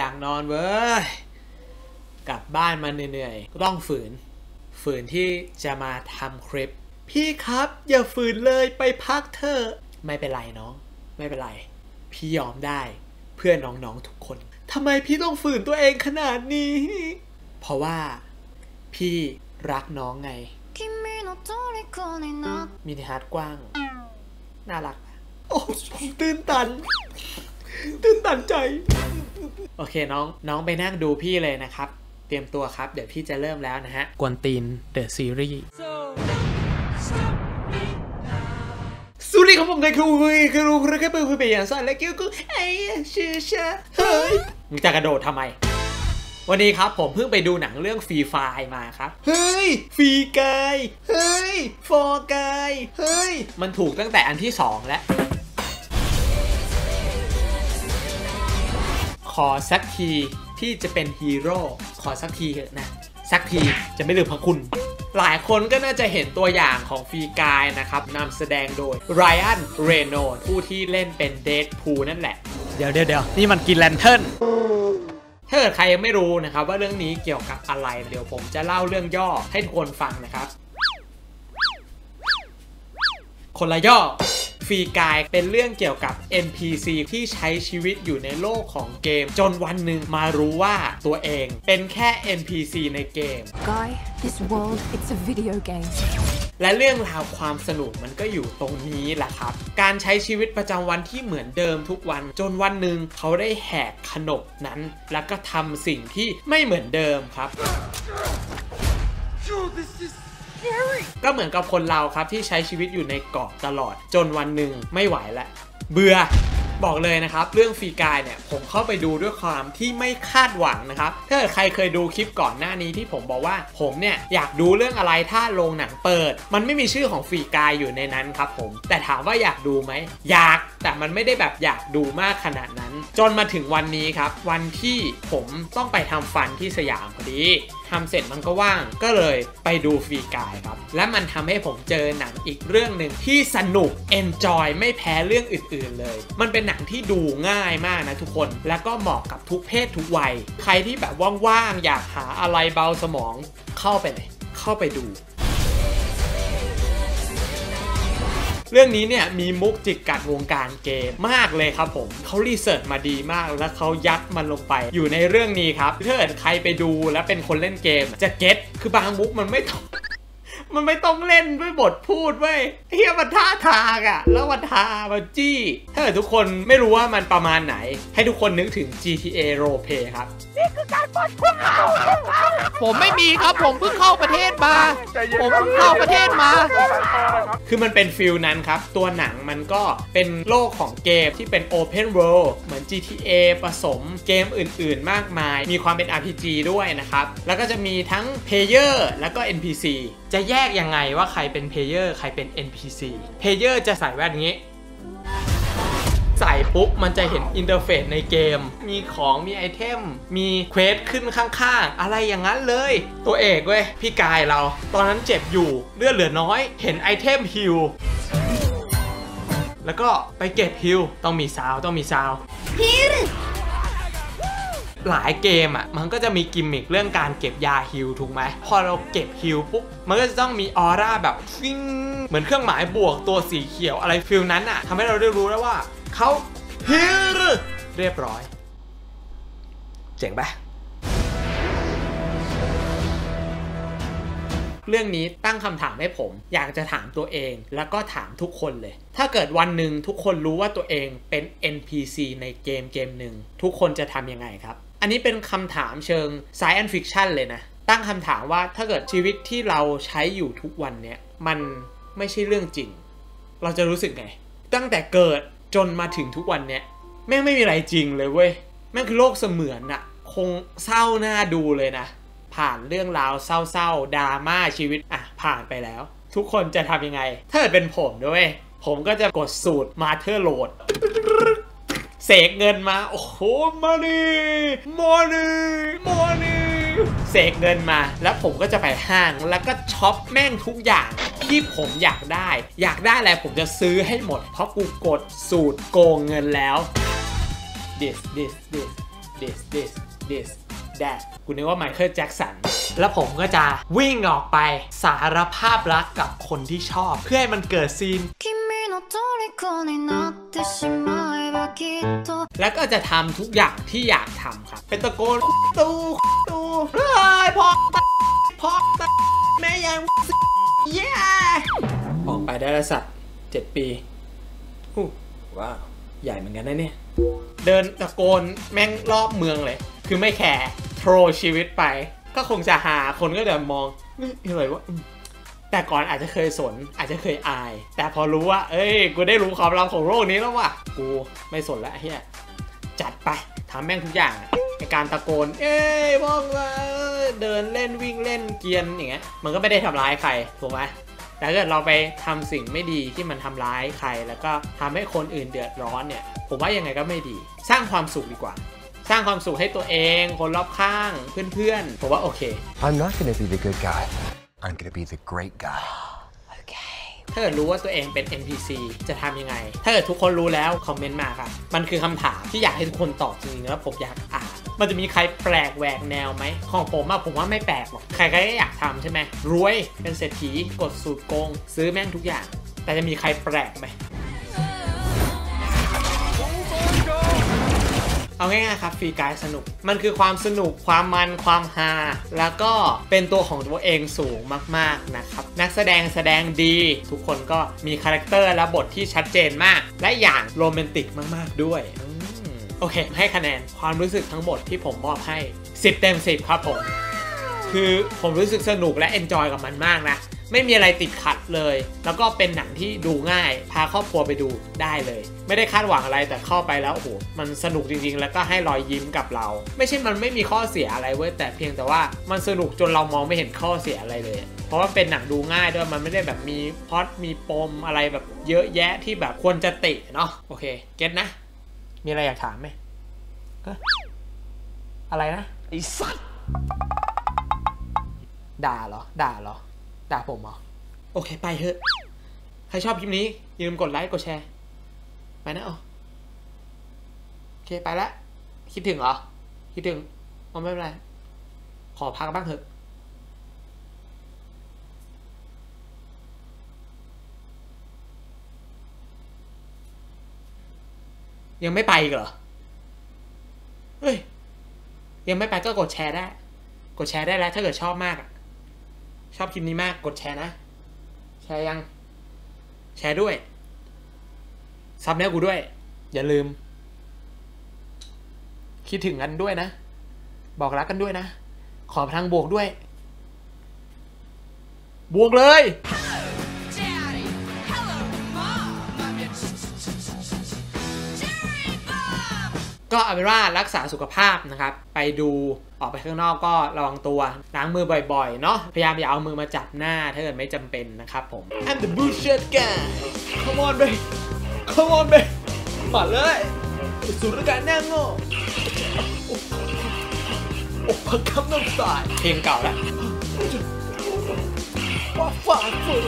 อยากนอนเว้ย กลับบ้านมาเหนื่อยๆ ก็ต้องฝืน ฝืนที่จะมาทำคลิป พี่ครับอย่าฝืนเลยไปพักเถอะไม่เป็นไรน้อง ไม่เป็นไร พี่ยอมได้เพื่อนน้องๆทุกคนทำไมพี่ต้องฝืนตัวเองขนาดนี้ เพราะว่า พี่รักน้องไงมินิฮาร์ดกว้าง น่ารัก โอ้ตื่นตัน ตื่นตันใจ โอเคน้องน้องไปนั่งดูพี่เลยนะครับ เตรียมตัวครับ เดี๋ยวพี่จะเริ่มแล้วนะฮะ กวนตีนเดอะซีรีส์สวัสดีครับผมนายคือคุยคือรู้คือแค่เปิดคุยไปอย่างสั้นและเกี่ยวกับไอ้ชื่อชาเฮ้ยมึงจะกระโดดทำไม วันนี้ครับผมเพิ่งไปดูหนังเรื่องฟรีไฟมาครับ เฮ้ยฟรีกายเฮ้ยฟอร์กายเฮ้ย มันถูกตั้งแต่อันที่สองแล้ว อสักทีที่จะเป็นฮีโร่ขอสักทีเถอะนะ สักทีจะไม่ลืมพระคุณ หลายคนก็น่าจะเห็นตัวอย่างของฟรีกายนะครับนำแสดงโดยไรอันเรโนผู้ที่เล่นเป็นเด p พูนั่นแหละ เดี๋ยวเดี๋ยวเดี๋ยวนี่มันกินแลนเทิร์นถ้าเกิดใครยังไม่รู้นะครับว่าเรื่องนี้เกี่ยวกับอะไรเดี๋ยวผมจะเล่าเรื่องย่อให้ทุกคนฟังนะครับ คนละย่อ ฟรีกายเป็นเรื่องเกี่ยวกับ NPC ที่ใช้ชีวิตอยู่ในโลกของเกม จนวันหนึ่งมารู้ว่าตัวเองเป็นแค่ NPC ในเกม Guy, this world, it's a video game. และเรื่องราวความสนุกมันก็อยู่ตรงนี้แหละครับ การใช้ชีวิตประจำวันที่เหมือนเดิมทุกวัน จนวันหนึ่งเขาได้แหกขนบนั้น แล้วก็ทำสิ่งที่ไม่เหมือนเดิมครับ ก็เหมือนกับคนเราครับที่ใช้ชีวิตอยู่ในเกาะตลอด จนวันหนึ่งไม่ไหวแล้วเบื่อบอกเลยนะครับ เรื่องฟรีกายเนี่ยผมเข้าไปดูด้วยความที่ไม่คาดหวังนะครับ ถ้าเกิดใครเคยดูคลิปก่อนหน้านี้ที่ผมบอกว่าผมเนี่ยอยากดูเรื่องอะไรถ้าโรงหนังเปิด มันไม่มีชื่อของฟรีกายอยู่ในนั้นครับผม แต่ถามว่าอยากดูไหมอยากแต่มันไม่ได้แบบอยากดูมากขนาดนั้น จนมาถึงวันนี้ครับ วันที่ผมต้องไปทำฟันที่สยามพอดี ทำเสร็จมันก็ว่าง ก็เลยไปดู Free Guy ครับ และมันทำให้ผมเจอหนังอีกเรื่องหนึ่งที่สนุก enjoy ไม่แพ้เรื่องอื่น ๆ เลย มันเป็นหนังที่ดูง่ายมากนะทุกคน และก็เหมาะกับทุกเพศทุกวัย ใครที่แบบว่าง ๆ อยากหาอะไรเบาสมองเข้าไปเลยเข้าไปดู เรื่องนี้เนี่ยมีมุกจิกกัดวงการเกมมากเลยครับผมเขา research มาดีมาก แล้วเขายัดมันลงไป อยู่ในเรื่องนี้ครับถ้าเกิดใครไปดูแล้วเป็นคนเล่นเกม จะ get คือบางมุกมันไม่ตรง มันไม่ต้องเล่นด้วยบทพูดเว้ยเฮียมันท่าทางอะแล้วมันทามันจี้ ถ้าเกิดทุกคนไม่รู้ว่ามันประมาณไหน ให้ทุกคนนึกถึง GTA Roleplay ครับผมไม่มีครับผมเพิ่งเข้าประเทศมา ผมเพิ่งเข้าประเทศมา คือมันเป็นฟิลนั้นครับ ตัวหนังมันก็เป็นโลกของเกมที่เป็น Open World เหมือน GTA ผสมเกมอื่น ๆ มากมาย มีความเป็น RPG ด้วยนะครับ แล้วก็จะมีทั้ง Player แล้วก็ NPC จะแยกยังไงว่าใครเป็น Player ใครเป็น NPC Player จะใส่แว่นนี้ ใส่ปุ๊บ มันจะเห็น interface ในเกม มีของมี item มี quest ขึ้นข้างๆ อะไรอย่างนั้นเลย ตัวเอกเว้ย พี่ Guy เรา ตอนนั้นเจ็บอยู่เลือดเหลือน้อย เห็น item heal แล้วก็ไปเก็บฮิลต้องมีซาวต้องมีซาว หลายเกมอะมันก็จะมีกิมมิคเรื่องการเก็บยา heal ถูกไหมพอเราเก็บ heal ปุ๊บมันก็จะต้องมีออร่าแบบฟิงเหมือนเครื่องหมายบวกตัวสีเขียวอะไร feel นั้นอะทำให้เราได้รู้แล้วว่าเขา heal เรียบร้อย เจ๋งปะเรื่องนี้ตั้งคำถามให้ผม อยากจะถามตัวเอง แล้วก็ถามทุกคนเลย ถ้าเกิดวันหนึ่งทุกคนรู้ว่าตัวเองเป็น NPC ในเกมเกมหนึ่งทุกคนจะทำยังไงครับ อันนี้เป็นคำถามเชิง Science Fiction เลยนะ ตั้งคำถามว่าถ้าเกิดชีวิตที่เราใช้อยู่ทุกวันเนี้ยมันไม่ใช่เรื่องจริง เราจะรู้สึกไง ตั้งแต่เกิดจนมาถึงทุกวันเนี้ยแม่งไม่มีอะไรจริงเลยเว้ย แม่งคือโลกเสมือนอะคงเศร้าหน้าดูเลยนะ ผ่านเรื่องราวเศร้าๆดราม่าชีวิตอะผ่านไปแล้ว ทุกคนจะทำยังไง ถ้าเกิดเป็นผมด้วย ผมก็จะกดสูตร motherlode เสกเงินมา โอ้โห money money money เสกเงินมา แล้วผมก็จะไปห้างแล้วก็ shop แม่งทุกอย่างที่ผมอยากได้ อยากได้อะไรผมจะซื้อให้หมด เพราะกูกดสูตรโกงเงินแล้ว this this this this this this that กูนึกว่าไมเคิลแจ็คสันแล้วผมก็จะวิ่งออกไปสารภาพรักกับคนที่ชอบ เพื่อให้มันเกิดซีน แล้วก็จะทำทุกอย่างที่อยากทำครับ เป็นตะโกนตูตูเฮ้ยพอพอแม่ยังเย้ออกไปได้แล้วสัตว์เจ็ดปีว้าวใหญ่เหมือนกันนะเนี่ย เดินตะโกนแม่งรอบเมืองเลย คือไม่แคร์โทรชีวิตไป ก็คงจะหาคนก็จะมองเฮ้ยอะไรวะ แต่ก่อนอาจจะเคยสนอาจจะเคยอาย แต่พอรู้ว่า เอ้ย กูได้รู้ความลับของโลกนี้แล้วว่ะ กูไม่สนแล้วเฮียจัดไปทำแม่งทุกอย่างในการตะโกน เอ้ยพวกเราเดินเล่นวิ่งเล่นเกียนอย่างเงี้ย มันก็ไม่ได้ทำร้ายใครถูกไหมแต่ถ้าเกิดเราไปทำสิ่งไม่ดีที่มันทำร้ายใคร แล้วก็ทำให้คนอื่นเดือดร้อนเนี่ย ผมว่ายังไงก็ไม่ดี สร้างความสุขดีกว่า สร้างความสุขให้ตัวเอง คนรอบข้างเพื่อนๆผมว่าโอเค I'm not gonna be the good guy. I'm gonna be the great guy. ถ้าเกิดรู้ว่าตัวเองเป็น NPC จะทำยังไง ถ้าเกิดทุกคนรู้แล้ว คอมเมนต์มาครับมันคือคำถามที่อยากให้ทุกคนตอบจริงๆแล้วผมอยากอ่าน มันจะมีใครแปลกแหวกแนวไหม ของผมอะผมว่าไม่แปลกหรอก ใครๆก็อยากทำใช่ไหม รวย เป็นเศรษฐี กดสูตรโกง ซื้อแม่งทุกอย่าง แต่จะมีใครแปลกไหม เอาง่ายๆครับฟรีกายสนุก มันคือความสนุกความมันความฮาแล้วก็เป็นตัวของตัวเองสูงมากๆนะครับ นักแสดงแสดงดี ทุกคนก็มีคาแรคเตอร์และบทที่ชัดเจนมาก และอย่างโรแมนติกมากๆด้วยโอเค ให้คะแนนความรู้สึกทั้งหมดที่ผมมอบให้ 10 เต็ม 10 ครับผม คือผมรู้สึกสนุกและ enjoy กับมันมากนะ ไม่มีอะไรติดขัดเลย แล้วก็เป็นหนังที่ดูง่าย พาครอบครัวไปดูได้เลย ไม่ได้คาดหวังอะไรแต่เข้าไปแล้วโอ้โหมันสนุกจริงๆ แล้วก็ให้รอยยิ้มกับเรา ไม่ใช่มันไม่มีข้อเสียอะไรเว้ยแต่เพียงแต่ว่ามันสนุกจนเรามองไม่เห็นข้อเสียอะไรเลย เพราะว่าเป็นหนังดูง่ายด้วยมันไม่ได้แบบมีพล็อตมีปมอะไรแบบเยอะแยะที่แบบควรจะติเนาะโอเคเก็ตนะ มีอะไรอยากถามไหมเอ้ออะไรนะไอ้สัสด่าเหรอด่าเหรอ ด่าผมเหรอ โอเค ไปเถอะ ใครชอบคลิปนี้ อย่าลืมกดไลค์กดแชร์ ไปนะเอโอเค ไปละคิดถึงเหรอ คิดถึงเอาไม่เป็นไร ขอพักบ้างเถอะยังไม่ไปเหรอ เฮ้ย ยังไม่ไปก็กดแชร์ได้ กดแชร์ได้แล้วถ้าเกิดชอบมากอะ ชอบคลิปนี้มาก กดแชร์นะ แชร์ยัง แชร์ด้วย ซับแนวกูด้วย อย่าลืม คิดถึงกันด้วยนะ บอกรักกันด้วยนะ ขอพลังบวกด้วย บวกเลย ก็เอาเป็นว่ารักษาสุขภาพนะครับ ไปดูออกไปข้างนอกก็ระวังตัวล้างมือบ่อยๆ เนาะพยายามอย่าเอามือมาจับหน้าถ้าเกิดไม่จำเป็นนะครับผม I'm the bullshit guy come on baby come on baby มาเลยสุดการแน่งโง่อกพักคำน้ำตายเพลงเก่าแล้วว่าฝ่าฝืน